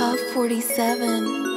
Puff 47.